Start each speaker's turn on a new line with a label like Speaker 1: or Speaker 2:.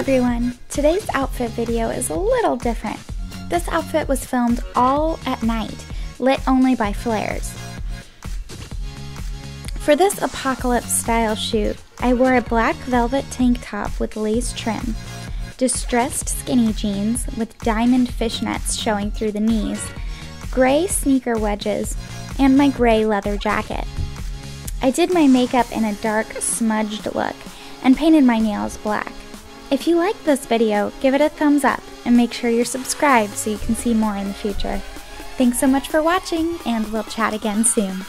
Speaker 1: everyone! Today's outfit video is a little different. This outfit was filmed all at night, lit only by flares. For this apocalypse style shoot, I wore a black velvet tank top with lace trim, distressed skinny jeans with diamond fishnets showing through the knees, gray sneaker wedges, and my gray leather jacket. I did my makeup in a dark, smudged look and painted my nails black. If you liked this video, give it a thumbs up and make sure you're subscribed so you can see more in the future. Thanks so much for watching, and we'll chat again soon.